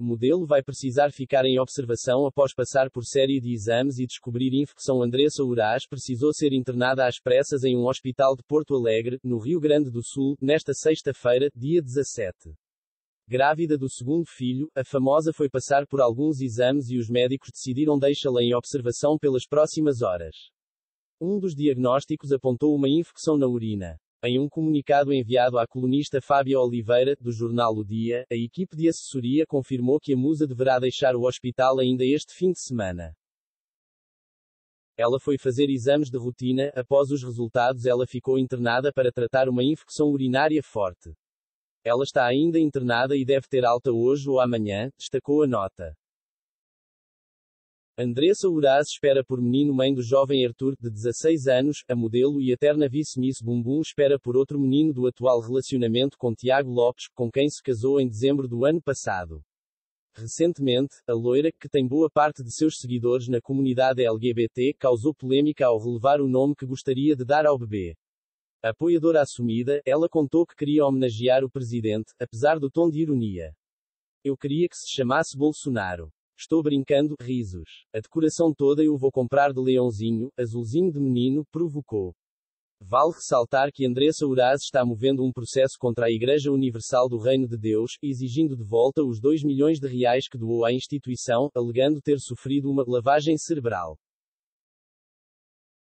O modelo vai precisar ficar em observação após passar por série de exames e descobrir infecção. Andressa Uraz precisou ser internada às pressas em um hospital de Porto Alegre, no Rio Grande do Sul, nesta sexta-feira, dia 17. Grávida do segundo filho, a famosa foi passar por alguns exames e os médicos decidiram deixá-la em observação pelas próximas horas. Um dos diagnósticos apontou uma infecção na urina. Em um comunicado enviado à colunista Fábia Oliveira, do jornal O Dia, a equipe de assessoria confirmou que a musa deverá deixar o hospital ainda este fim de semana. Ela foi fazer exames de rotina, após os resultados, ela ficou internada para tratar uma infecção urinária forte. Ela está ainda internada e deve ter alta hoje ou amanhã, destacou a nota. Andressa Uraz espera por menino mãe do jovem Arthur, de 16 anos, a modelo e eterna vice-miss Bumbum espera por outro menino do atual relacionamento com Tiago Lopes, com quem se casou em dezembro do ano passado. Recentemente, a loira, que tem boa parte de seus seguidores na comunidade LGBT, causou polêmica ao relevar o nome que gostaria de dar ao bebê. Apoiadora assumida, ela contou que queria homenagear o presidente, apesar do tom de ironia. Eu queria que se chamasse Bolsonaro. Estou brincando, risos. A decoração toda eu vou comprar de leãozinho, azulzinho de menino, provocou. Vale ressaltar que Andressa Uraz está movendo um processo contra a Igreja Universal do Reino de Deus, exigindo de volta os 2 milhões de reais que doou à instituição, alegando ter sofrido uma lavagem cerebral.